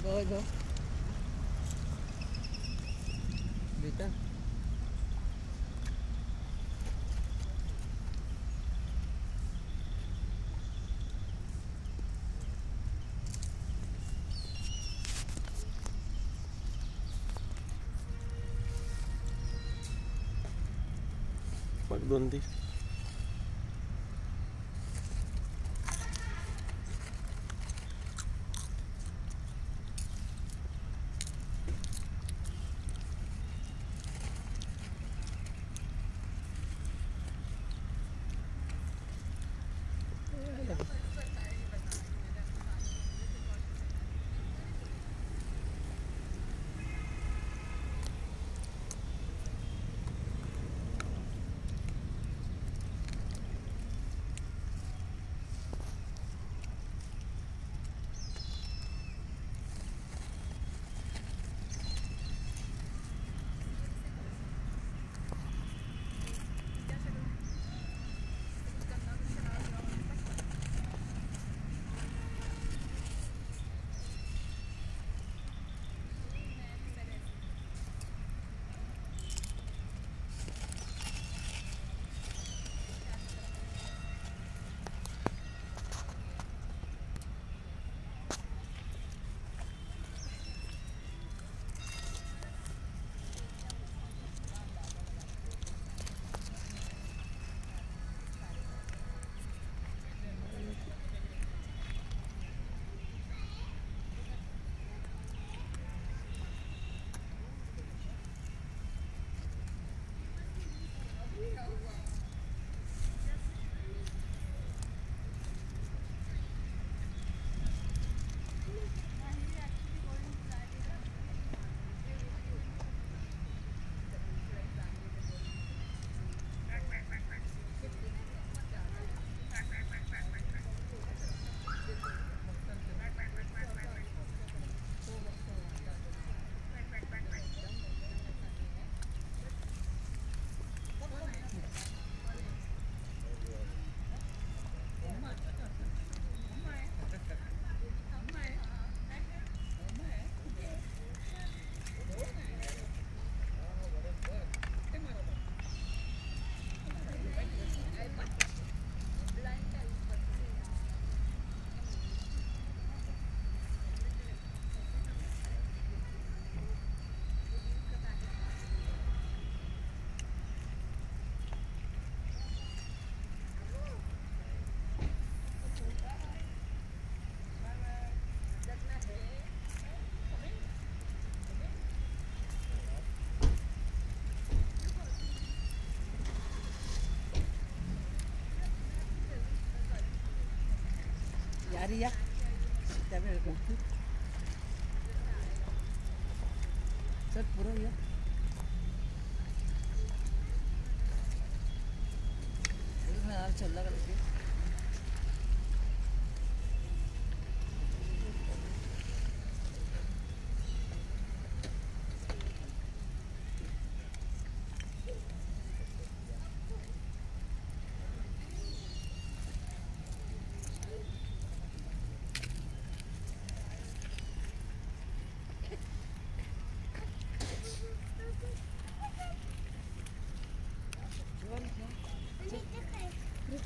Sa bawah go. Dito. Wag Maria, sitä verran. Sä puro jo. चल लगा लगे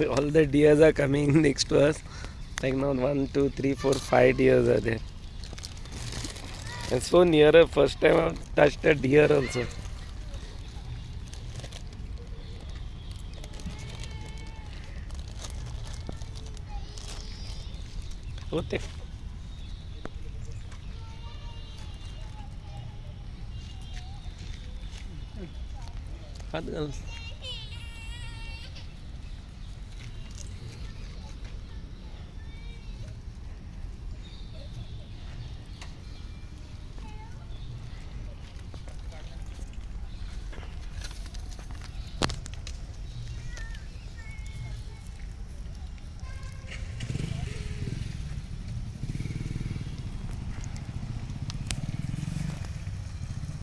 all the deers are coming next to us. Like now, one, two, three, four, five deers are there. And so nearer, first time I've touched a deer also. होते हात घाल